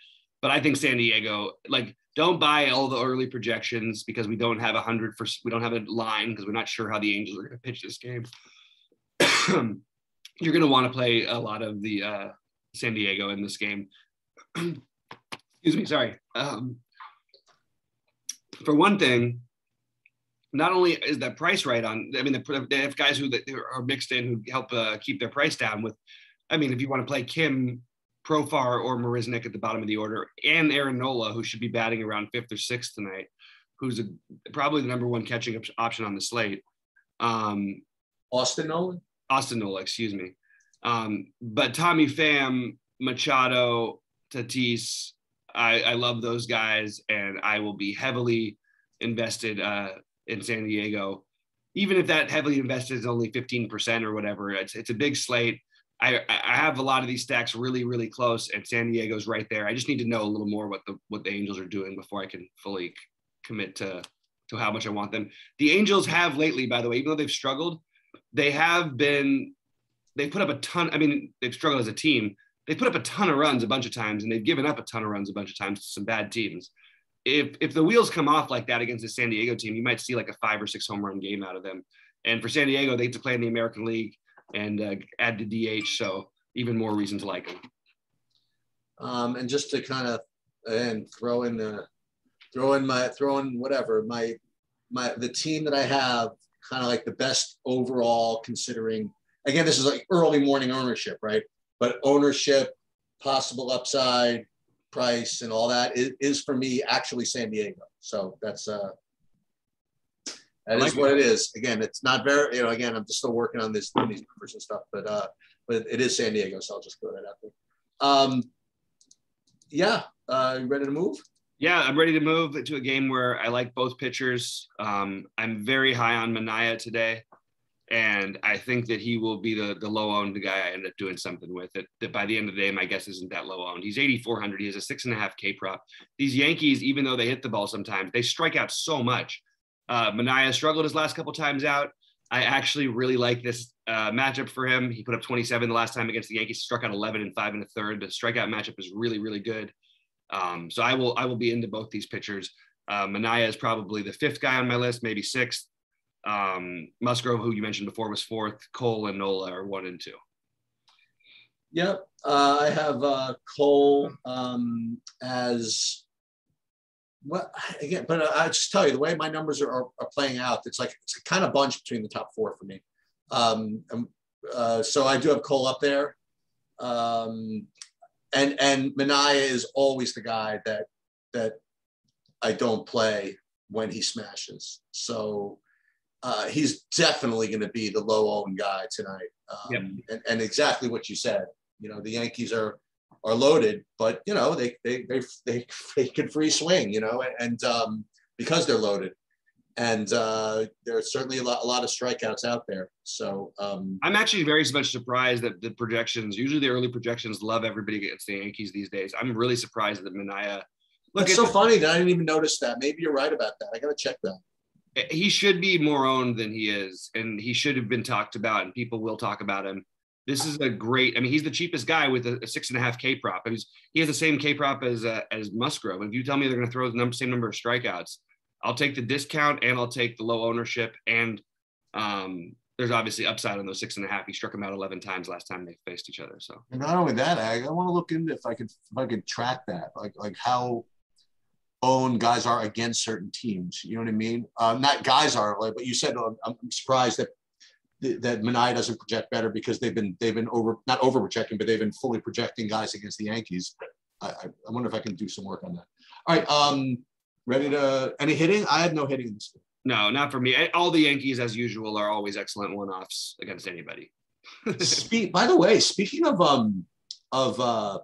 But I think San Diego, like, don't buy all the early projections because we don't have a hundred for we don't have a line because we're not sure how the Angels are going to pitch this game. You're going to want to play a lot of the uh, San Diego in this game. Excuse me, sorry. Um, for one thing, not only is that price right on, I mean, they have guys who are mixed in who help uh, keep their price down with, I mean, if you want to play Kim, Profar, or Marisnick at the bottom of the order, and Aaron Nola, who should be batting around fifth or sixth tonight, who's a, probably the number one catching option on the slate. Um, Austin Nolan? Austin Nola, excuse me. Um, but Tommy Pham, Machado, Tatis, I, I love those guys, and I will be heavily invested uh, in San Diego. Even if that heavily invested is only 15% or whatever, it's, it's a big slate. I, I have a lot of these stacks really, really close, and San Diego's right there. I just need to know a little more what the what the Angels are doing before I can fully commit to to how much I want them. The Angels have lately, by the way, even though they've struggled, they have been they put up a ton. I mean, they've struggled as a team. They put up a ton of runs a bunch of times, and they've given up a ton of runs a bunch of times to some bad teams if if the wheels come off like that against the San Diego team, you might see like a five or six home run game out of them. And for San Diego, they get to play in the American League and uh, add to DH, so even more reason to like them. Um, and just to kind of and throw in the throw in my throw in whatever my my the team that I have kind of like the best overall considering again this is like early morning ownership right but ownership possible upside price and all that is, is for me actually San Diego. So that's uh that like is what it is. Again, it's not very, you know, again, I'm just still working on this these numbers and stuff, but uh but it is San Diego, so I'll just throw that out there. Um yeah, uh ready to move? Yeah, I'm ready to move to a game where I like both pitchers. Um, I'm very high on Manaea today and I think that he will be the the low owned guy I end up doing something with. It that by the end of the day, my guess isn't that low owned. He's 8,400. He has a six and a half K prop. These Yankees, even though they hit the ball sometimes, they strike out so much. Uh, Manaea struggled his last couple times out. I actually really like this uh, matchup for him. He put up 27 the last time against the Yankees, struck out 11 and five and a third. The strikeout matchup is really, really good. Um, so I will I will be into both these pitchers. Uh, Manaea is probably the fifth guy on my list, maybe sixth. Um, Musgrove, who you mentioned before, was fourth. Cole and Nola are one and two. Yep. Uh, I have uh, Cole um, as well again, but I just tell you the way my numbers are, are, are, playing out. It's like it's kind of bunch between the top four for me. Um, uh, so I do have Cole up there, um, and and Manaea is always the guy that that I don't play when he smashes. So uh, he's definitely going to be the low owned guy tonight. Um, yep. and, and exactly what you said. You know, the Yankees are are loaded, but you know they they they they, they can free swing. You know, and um, because they're loaded, and uh, there's certainly a lot a lot of strikeouts out there. So um, I'm actually very much surprised that the projections, usually the early projections, love everybody against the Yankees these days. I'm really surprised that Manaea. Look, it's so funny that I didn't even notice that. Maybe you're right about that. I got to check that he should be more owned than he is, and he should have been talked about, and people will talk about him. This is a great. I mean, he's the cheapest guy with a, a six and a half K prop. and he has the same K prop as uh, as Musgrove. And if you tell me they're going to throw the number, same number of strikeouts, I'll take the discount and I'll take the low ownership. And um, there's obviously upside on those six and a half. He struck him out 11 times last time they faced each other. So and not only that, I, I want to look into if I could if I could track that, like like how own guys are against certain teams. You know what I mean? Uh, not guys are, but you said um, I'm surprised that that Manaea doesn't project better because they've been they've been over not over projecting, but they've been fully projecting guys against the Yankees. I, I, I wonder if I can do some work on that. All right, um, ready to any hitting? I had no hitting this game. No, not for me. All the Yankees, as usual, are always excellent one-offs against anybody. Speak. By the way, speaking of um of uh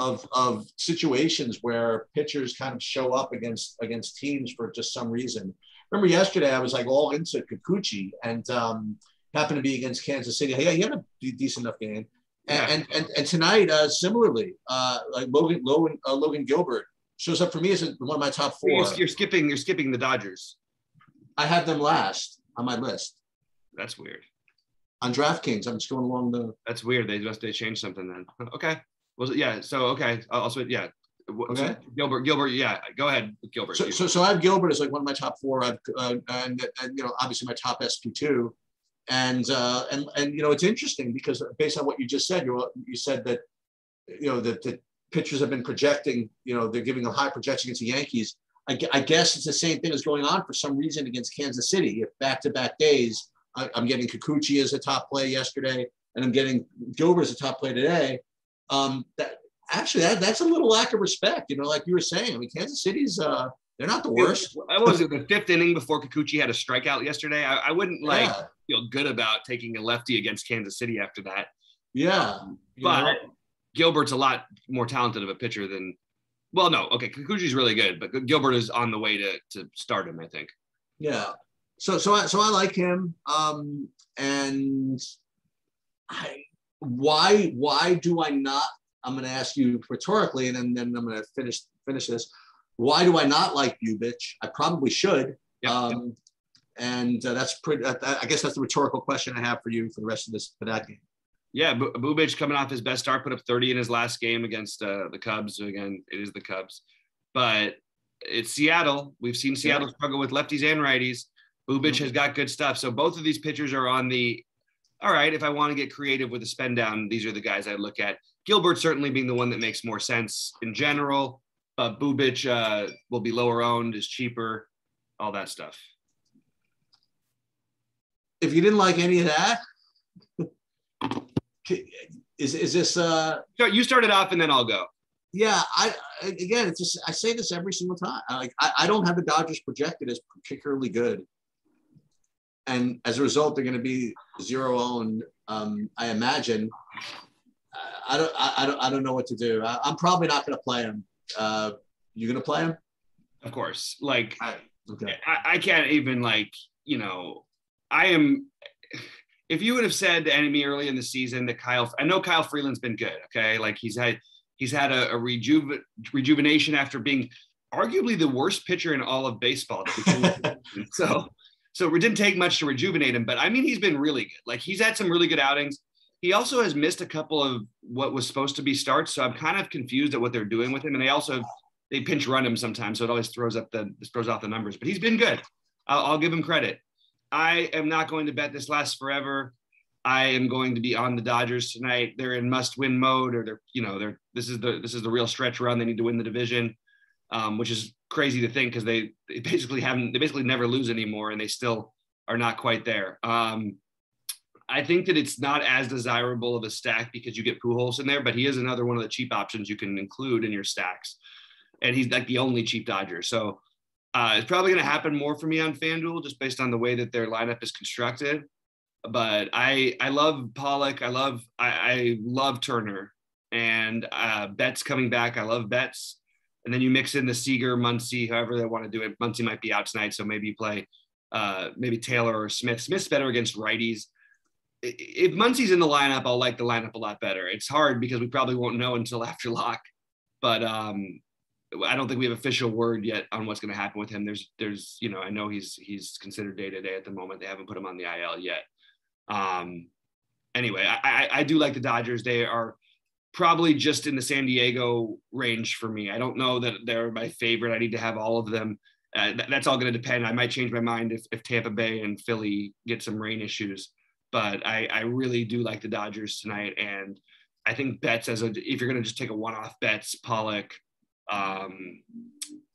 of of situations where pitchers kind of show up against against teams for just some reason. Remember yesterday I was like all into Kikuchi and um, happened to be against Kansas City. Hey, he had a decent enough game. And, yeah. and, and, and, tonight, uh, similarly, uh, like Logan Logan, uh, Logan Gilbert shows up for me as one of my top 4 you're, you're skipping you're skipping the Dodgers. I have them last on my list. That's weird. On DraftKings, I'm just going along the. That's weird. They just they changed something then. Okay. Was it? Yeah. So okay. Also, yeah. Okay. So Gilbert. Gilbert. Yeah. Go ahead, Gilbert. So, so, so I have Gilbert as like one of my top four. I've uh, and, and you know obviously my top SP two, and uh, and and you know it's interesting because based on what you just said, you you said that you know that the pitchers have been projecting. You know they're giving a high projection against the Yankees. I, I guess it's the same thing as going on for some reason against Kansas City. If back to back days, I, am getting Kikuchi as a top play yesterday, and I'm getting Gilbert as a top play today um, that actually that, that's a little lack of respect. You know, like you were saying. I mean, Kansas City's uh, they're not the worst. I was it the fifth inning before Kikuchi had a strikeout yesterday. I, I wouldn't like yeah. feel good about taking a lefty against Kansas City after that. Yeah, um, but know? Gilbert's a lot more talented of a pitcher than. Well, no, okay, Kikuchi's really good, but Gilbert is on the way to to start him. I think. Yeah. So so I so I like him. Um, and I why why do I not? I'm going to ask you rhetorically, and then, then I'm going to finish finish this. Why do I not like Bubic? I probably should. Yep. Um, and uh, that's pretty. Uh, I guess that's the rhetorical question I have for you for the rest of this for that game. Yeah, B- coming off his best start, put up 30 in his last game against uh, the Cubs. So again, it is the Cubs, but it's Seattle. We've seen Seattle yeah. struggle with lefties and righties. Bubic mm-hmm. has got good stuff. So both of these pitchers are on the all right, if I want to get creative with a spend down, these are the guys I look at. Gilbert certainly being the one that makes more sense in general. But Bubic uh, will be lower owned, is cheaper, all that stuff. If you didn't like any of that, is is this? Uh, so you started off, and then I'll go. Yeah, I again, it's just I say this every single time. I, like I, I don't have the Dodgers projected as particularly good and as a result, they're going to be zero owned. Um, I imagine. I don't. I, don't. I don't know what to do. I, am probably not going to play him. Uh, you going to play him? Of course. Like I, okay. I, I can't even like you know. I am. If you would have said to me early in the season that Kyle, I know Kyle Freeland's been good. Okay, like he's had he's had a, a rejuve, rejuvenation after being arguably the worst pitcher in all of baseball. so so it didn't take much to rejuvenate him, but I mean, he's been really good. Like he's had some really good outings. He also has missed a couple of what was supposed to be starts. So I'm kind of confused at what they're doing with him. And they also they pinch run him sometimes, so it always throws up the throws off the numbers. But he's been good. I'll, I'll give him credit. I am not going to bet this lasts forever. I am going to be on the Dodgers tonight. They're in must-win mode, or they're you know they're this is the this is the real stretch run. They need to win the division, um, which is crazy to think because they, they basically haven't they basically never lose anymore and they still are not quite there. Um, I think that it's not as desirable of a stack because you get Pujols in there, but he is another one of the cheap options you can include in your stacks, and he's like the only cheap Dodger. So uh, it's probably going to happen more for me on FanDuel just based on the way that their lineup is constructed. But I I love Pollock. I love I, I love Turner and uh, Betts coming back. I love Betts. And then you mix in the Seager, Muncy, however they want to do it. Muncy might be out tonight, so maybe you play uh, maybe Taylor or Smith. Smith's better against righties. If Muncy's in the lineup, I'll like the lineup a lot better. It's hard because we probably won't know until after lock, but um, I don't think we have official word yet on what's going to happen with him. There's, there's, you know, I know he's he's considered day to day at the moment. They haven't put him on the IL yet. Um, anyway, I, I, I do like the Dodgers. They are probably just in the San Diego range for me. I don't know that they're my favorite. I need to have all of them. Uh, th- that's all going to depend. I might change my mind if, if Tampa Bay and Philly get some rain issues, but I, I really do like the Dodgers tonight. And I think Betts as a, if you're going to just take a one-off Betts, Pollock, um,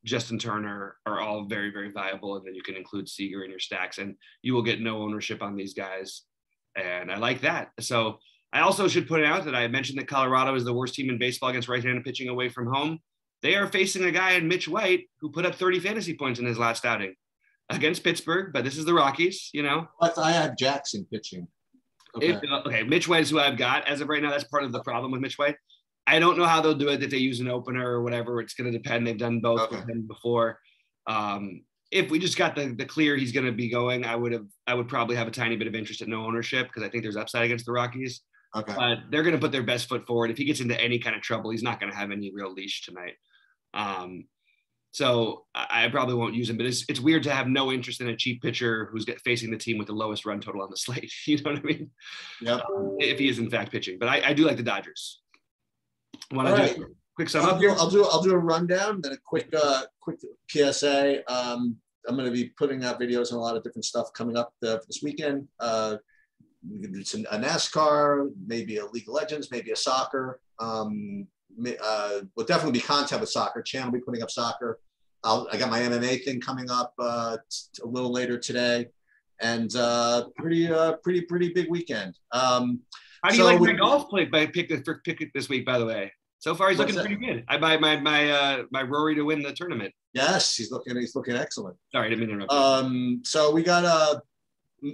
Justin Turner are all very, very viable. And then you can include Seager in your stacks and you will get no ownership on these guys. And I like that. So I also should point out that I mentioned that Colorado is the worst team in baseball against right-handed pitching away from home. They are facing a guy in Mitch White who put up 30 fantasy points in his last outing against Pittsburgh, but this is the Rockies, you know. But I have Jackson pitching. Okay. If, okay, Mitch White is who I've got as of right now. That's part of the problem with Mitch White. I don't know how they'll do it if they use an opener or whatever. It's going to depend. They've done both okay. with him before. Um, if we just got the, the clear he's going to be going, I would have I would probably have a tiny bit of interest at no ownership because I think there's upside against the Rockies. Okay. But they're going to put their best foot forward. If he gets into any kind of trouble, he's not going to have any real leash tonight. Um, so I, I probably won't use him. But it's it's weird to have no interest in a cheap pitcher who's get, facing the team with the lowest run total on the slate. You know what I mean? Yeah. Um, if he is in fact pitching, but I, I do like the Dodgers. Want to right. do quick sum I'll up? Do, I'll do I'll do a rundown, then a quick uh, quick PSA. Um, I'm going to be putting out videos on a lot of different stuff coming up uh, this weekend. Uh, it's a NASCAR, maybe a League of Legends, maybe a soccer. Um, uh, will definitely be content with soccer. Channel will be putting up soccer. I'll, i got my MMA thing coming up uh, a little later today, and uh, pretty uh, pretty pretty big weekend. Um, How do you so like my golf play by pick pick this week? By the way, so far he's looking pretty good. I buy my my uh, my Rory to win the tournament. Yes, he's looking he's looking excellent. Sorry, I didn't mean to interrupt. Um, so we got a. Uh,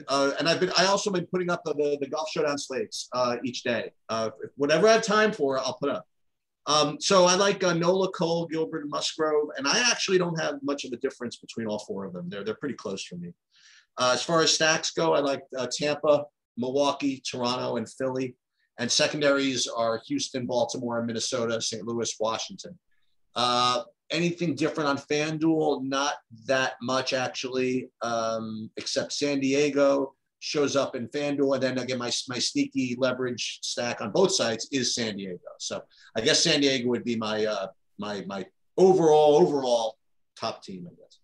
uh, and I've been I also been putting up the, the, the golf showdown slates uh, each day. Uh, whatever I have time for, I'll put up. Um, so I like uh, Nola, Cole, Gilbert, Musgrove, and I actually don't have much of a difference between all four of them. They're they're pretty close for me. Uh, as far as stacks go, I like uh, Tampa, Milwaukee, Toronto, and Philly. And secondaries are Houston, Baltimore, Minnesota, St. Louis, Washington. Uh, anything different on FanDuel? Not that much actually, um, except San Diego shows up in FanDuel. And then again, my, my sneaky leverage stack on both sides is San Diego. So I guess San Diego would be my uh, my my overall overall top team, I guess.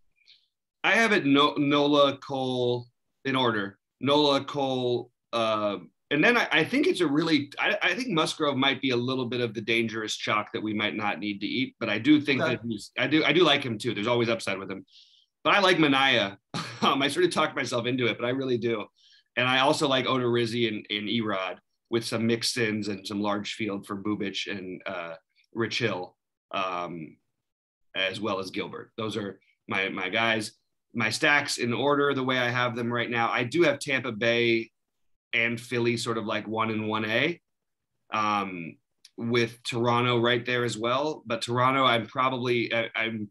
I have it no, Nola Cole in order. Nola Cole, uh, and then I, I, think it's a really. I, I, think Musgrove might be a little bit of the dangerous chalk that we might not need to eat, but I do think okay. that he's. I do. I do like him too. There's always upside with him, but I like Manaea. um, I sort of talked myself into it, but I really do. And I also like Odorizzi and, and Erod with some mixed ins and some large field for Bubic and uh, Rich Hill, um, as well as Gilbert. Those are my my guys. My stacks in order the way I have them right now. I do have Tampa Bay and Philly sort of like one and one A, um, with Toronto right there as well. But Toronto, I'm probably I, I'm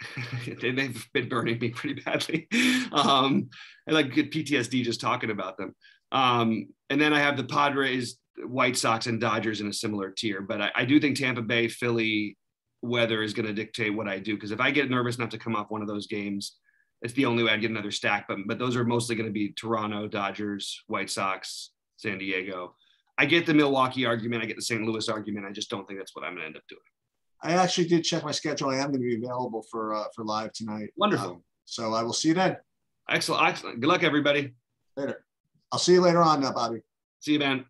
they've been burning me pretty badly. Um, I like get PTSD just talking about them. Um, and then I have the Padres, White Sox, and Dodgers in a similar tier. But I, I do think Tampa Bay, Philly weather is going to dictate what I do. Because if I get nervous enough to come off one of those games, it's the only way I'd get another stack. But but those are mostly going to be Toronto, Dodgers, White Sox, San Diego. I get the Milwaukee argument. I get the St. Louis argument. I just don't think that's what I'm going to end up doing. I actually did check my schedule. I am going to be available for uh, for live tonight. Wonderful. Um, so I will see you then. Excellent. Excellent. Good luck, everybody. Later. I'll see you later on, now, Bobby. See you, man.